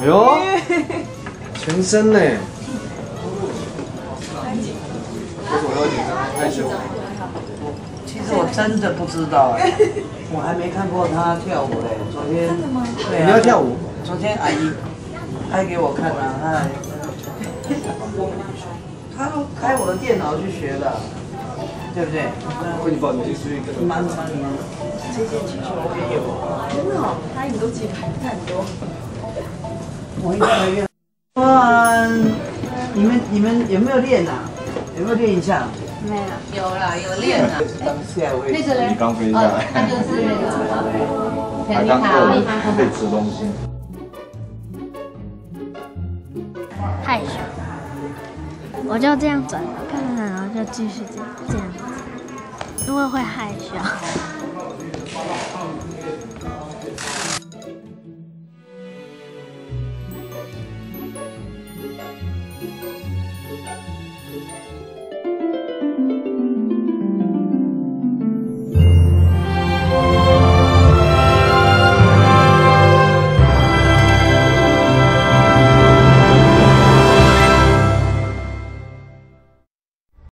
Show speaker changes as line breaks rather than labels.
哎呦，全身呢？为什么要紧张害羞？
其实我真的不知道哎，我还没看过他跳舞嘞。昨天，对啊，
你要跳舞？
昨天阿姨拍给我看啊，他还他都开我的电脑去学的，对不对？
会你报你去去跟
蛮蛮蛮，这件 T 恤我也有。
真的哦，他影都记得很多。
我一个月。哇，你们你们有没有练啊？有没有练一下？
没有。
有啦，有练啦。
当下我也
那个人
你刚飞下来，
他就是那个
他刚饿，可以吃东西。
害羞，我就这样转，看看，然后就继续这样这样子，因为会害羞。